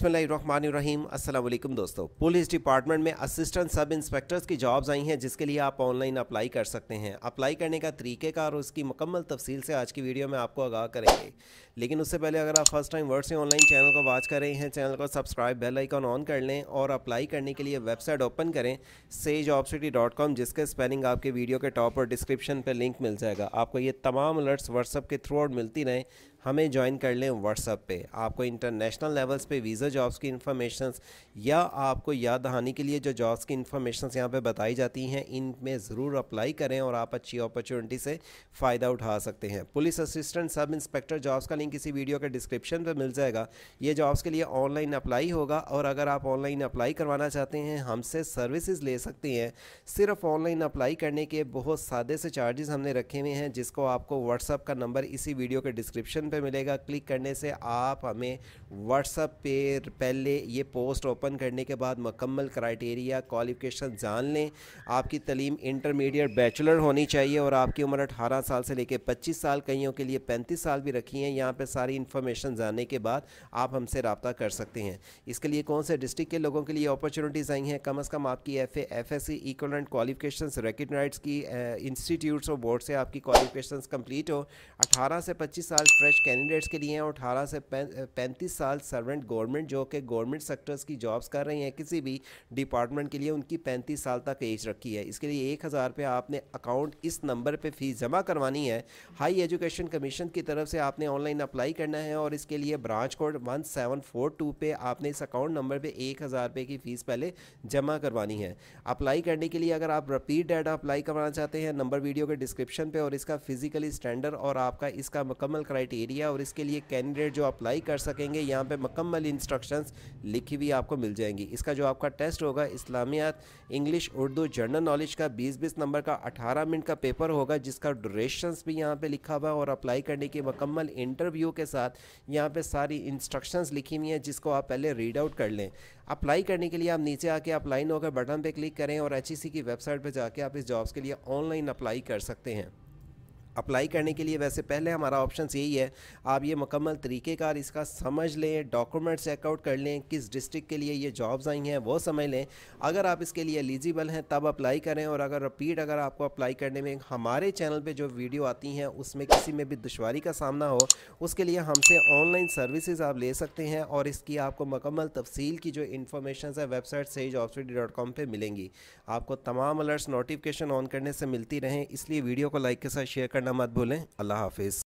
बिस्मिल्लाहिर्रहमानिर्रहीम। अस्सलाम वालेकुम दोस्तों। पुलिस डिपार्टमेंट में असिस्टेंट सब इंस्पेक्टर्स की जॉब्स आई हैं, जिसके लिए आप ऑनलाइन अप्लाई कर सकते हैं। अप्लाई करने का तरीक़ेकार और उसकी मुकम्मल तफसील से आज की वीडियो में आपको आगाह करेंगे। लेकिन उससे पहले अगर आप फ़र्स्ट टाइम वर्ड से ऑनलाइन चैनल को वॉच कर रहे हैं, चैनल को सब्सक्राइब बेल आइकन ऑन कर लें और अप्लाई करने के लिए वेबसाइट ओपन करें सेज जिसके स्पेलिंग आपके वीडियो के टॉप और डिस्क्रिप्शन पर लिंक मिल जाएगा। आपको ये तमाम अलर्ट्स व्हाट्सअप के थ्रू आउट मिलती रहें। हमें ज्वाइन कर लें व्हाट्सअप पे। आपको इंटरनेशनल लेवल्स पे वीज़ा जॉब्स की इन्फॉर्मेशन या आपको याद दहानी के लिए जो जॉब्स की इन्फॉर्मेशन यहाँ पे बताई जाती हैं, इनमें ज़रूर अप्लाई करें और आप अच्छी अपॉर्चुनिटी से फ़ायदा उठा सकते हैं। Police assistant sub inspector jobs का लिंक इसी वीडियो के डिस्क्रिप्शन पर मिल जाएगा। ये जॉब्स के लिए ऑनलाइन अप्लाई होगा और अगर आप ऑनलाइन अप्लाई करवाना चाहते हैं, हमसे सर्विसेज़ ले सकते हैं। सिर्फ़ ऑनलाइन अप्लाई करने के बहुत सादे से चार्जेस हमने रखे हुए हैं, जिसको आपको व्हाट्सअप का नंबर इसी वीडियो के डिस्क्रिप्शन पे मिलेगा, क्लिक करने से आप हमें व्हाट्सअप पे पहले ये पोस्ट ओपन करने के बाद मकम्मल क्राइटेरिया क्वालिफिकेशन जान लें। आपकी तलीम इंटरमीडिएट बैचलर होनी चाहिए और आपकी उम्र अठारह साल से लेकर पच्चीस साल, कईयों के लिए पैंतीस साल भी रखी है। यहाँ पर सारी इन्फॉर्मेशन जानने के बाद आप हमसे रबता कर सकते हैं। इसके लिए कौन से डिस्ट्रिक्ट के लोगों के लिए अपॉर्चुनिटीज़ आई हैं? कम अज़ कम आपकी F F S C equivalent qualification recognize की इंस्टीट्यूट्स और बोर्ड से आपकी क्वालिफिकेशन कंप्लीट हो। अठारह से पच्चीस साल फ्रेश कैंडिडेट्स के लिए हैं और अठारह से पैंतीस साल सर्वेंट गवर्नमेंट जो कि गवर्नमेंट सेक्टर्स की जॉब्स कर रही हैं, किसी भी डिपार्टमेंट के लिए उनकी पैंतीस साल तक एज रखी है। इसके लिए एक हज़ार रुपये आपने अकाउंट इस नंबर पर फ़ीस जमा करवानी है। हाई एजुकेशन कमीशन की तरफ़ से आपने ऑनलाइन अप्लाई करना है और इसके लिए branch code one seven four two पे आपने इस अकाउंट नंबर पर एक हज़ार रुपये की फ़ीस पहले जमा करवानी है। अप्लाई करने के लिए अगर आप रिपीट डाटा अप्लाई करवाना चाहते हैं नंबर वीडियो के डिस्क्रिप्शन पे और इसका फिजिकली स्टैंडर्ड और आपका इसका मुकम्मल क्राइटेरिया और इसके लिए कैंडिडेट जो अप्लाई कर सकेंगे, यहाँ पे मुकम्मल इंस्ट्रक्शंस लिखी हुई आपको मिल जाएँगी। इसका जो आपका टेस्ट होगा, इस्लामियात इंग्लिश उर्दू जनरल नॉलेज का 20-20 नंबर का 18 मिनट का पेपर होगा, जिसका ड्यूरेशंस भी यहाँ पे लिखा हुआ है और अप्लाई करने की मुकम्मल इंटरव्यू के साथ यहाँ पे सारी इंस्ट्रक्शंस लिखी हुई हैं, जिसको आप पहले रीड आउट कर लें। अप्लाई करने के लिए आप नीचे आके अप्लाई होकर बटन पर क्लिक करें और एच की वेबसाइट पर जाके आप इस जॉब्स के लिए ऑनलाइन अप्लाई कर सकते हैं। अप्लाई करने के लिए वैसे पहले हमारा ऑप्शन यही है। आप ये मुकम्मल तरीक़ेकार इसका समझ लें डॉक्यूमेंट चेकआउट कर लें, किस डिस्ट्रिक्ट के लिए ये जॉब्स आई हैं, वो समझ लें। अगर आप इसके लिए एलिजिबल हैं, तब अप्लाई करें और अगर रिपीट अगर आपको अप्लाई करने में हमारे चैनल पर जो वीडियो आती हैं, उसमें किसी में भी दुशारी का सामना हो, उसके लिए हमसे ऑनलाइन सर्विसज़ आप ले सकते हैं और इसकी आपको मुकम्मल तफसील की जो इन्फॉर्मेशन है वेबसाइट से जॉब डॉट कॉम पर मिलेंगी। आपको तमाम अलर्ट्स नोटिफिकेशन ऑन करने से मिलती रहें। इसलिए वीडियो को लाइक के साथ शेयर करना मत भूलें अल्लाह हाफिज़।